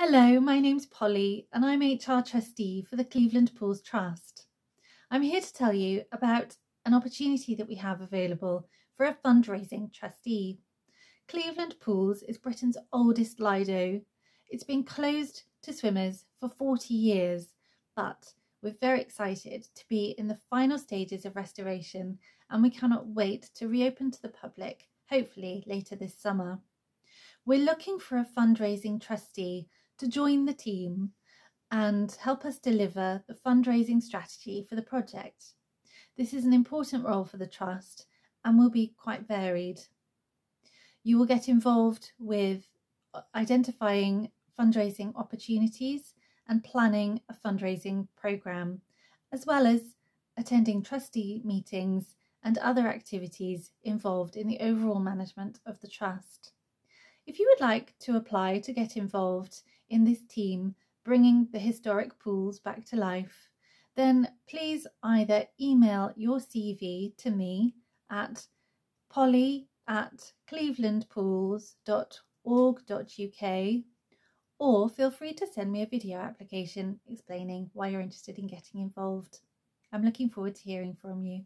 Hello, my name's Polly and I'm HR Trustee for the Cleveland Pools Trust. I'm here to tell you about an opportunity that we have available for a fundraising trustee. Cleveland Pools is Britain's oldest Lido. It's been closed to swimmers for 40 years, but we're very excited to be in the final stages of restoration and we cannot wait to reopen to the public, hopefully later this summer. We're looking for a fundraising trustee to join the team and help us deliver the fundraising strategy for the project. This is an important role for the Trust and will be quite varied. You will get involved with uh, identifying fundraising opportunities and planning a fundraising programme, as well as attending trustee meetings and other activities involved in the overall management of the Trust. If you would like to apply to get involved in this team bringing the historic pools back to life, then please either email your CV to me at polly at clevelandpools.org.uk or feel free to send me a video application explaining why you're interested in getting involved. I'm looking forward to hearing from you.